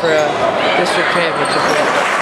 for, a district championship.